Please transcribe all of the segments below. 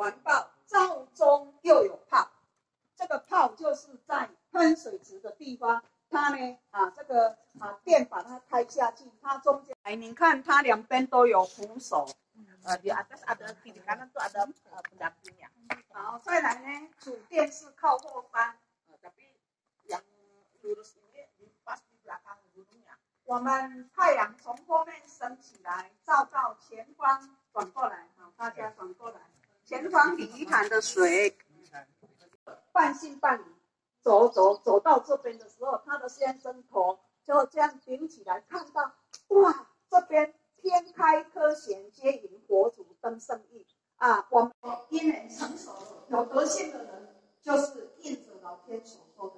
环抱，灶中又有泡。这个泡就是在喷水池的地方，它呢啊这个啊电把它开下去，它中间哎，你看它两边都有扶手。呃，di atas ada kiri kanan tuh ada pendampingnya。好，再来呢，主电是靠后方，tapi yang lurus ini pas di belakang gunungnya。我们太阳从后面升起来，照到前方转过来，好，大家转过来，前方泥潭的水，半信半疑，走走走到这边的时候，他的先生头就这样顶起来，看到，哇，这边。天开科贤，接引佛祖登圣意啊！我们因缘成熟有德性的人，就是印着老天所说的。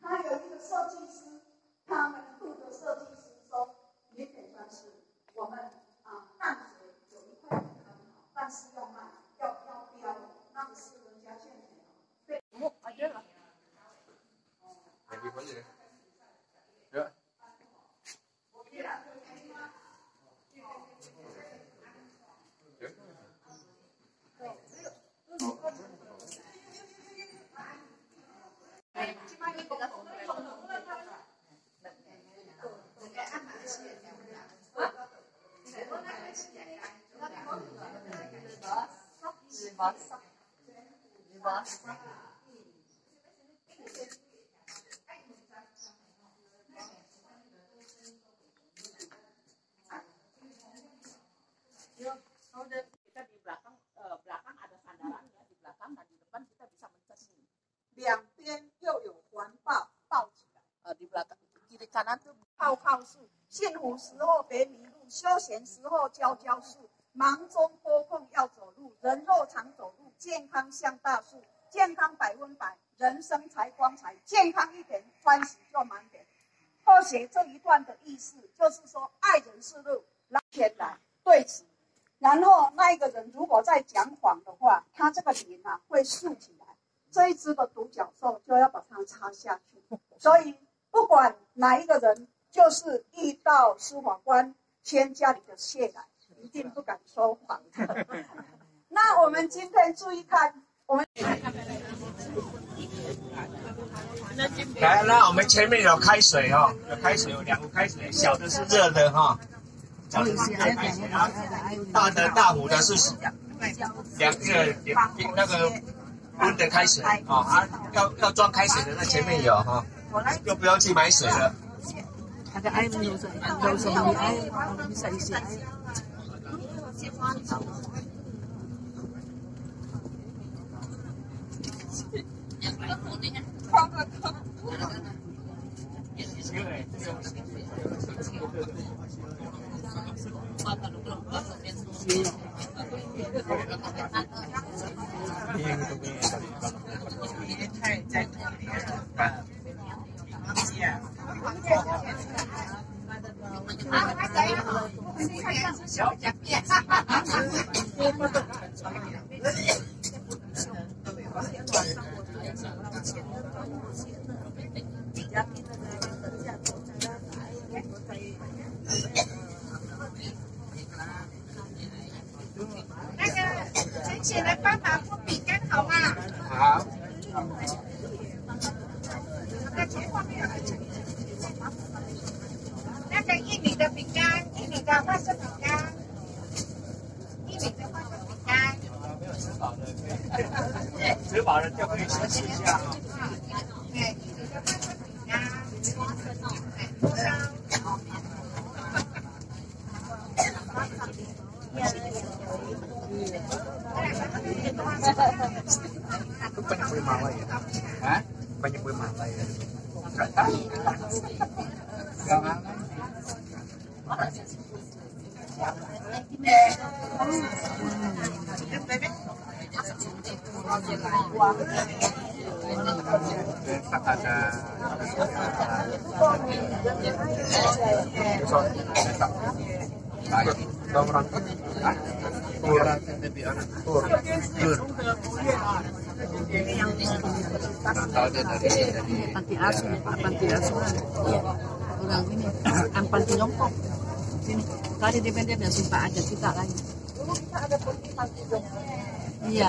他有一个设计师，他们度的设计师说，也可以算是我们啊淡水有一块很好，但是要卖，要要标，那个是人家欠钱。对，我啊对了。Lagi balik ya? Ya. Libas. 两边又有环抱抱起来，呃，你不要记得看那个泡泡树，幸福时候别迷路，休闲时候交交树，忙中拨空要走路，人若常走路，健康像大树，健康百分百，人生才光彩，健康一点，欢喜就满点。后写这一段的意思就是说，爱人是路，拉天来对此，然后那一个人如果在讲谎的话，他这个脸啊会竖起来。这一只的独角兽就要把它插下去，所以不管哪一个人，就是遇到司法官签家里的谢来，一定不敢说谎的。那我们今天注意看，我们来，那我们前面有开水哦，有开水，有两壶开水，小的是热的哈，小的是热开水，然后大的大壶的是两个两那个。温的开水哦，啊，要要装开水的那前面有哈，就不要去买水了。先放走，嘿嘿。那个好吗？那个玉米的饼。了，就可以休息一下哈。Lu banyak gue malah ya? Hah? Banyak gue malah ya? Gak tau. Gak malah ada ini iya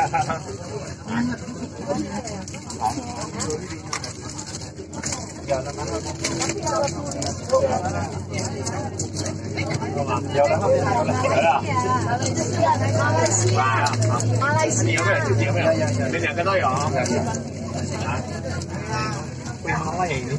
有了，有了，有了。马来西亚，有没有？有没有？你两个都有。啊，会马来语。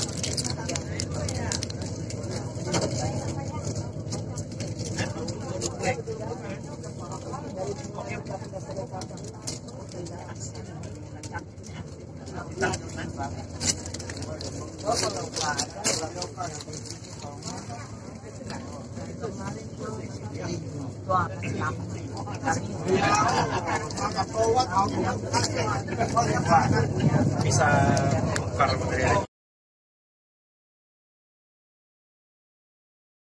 Bisa.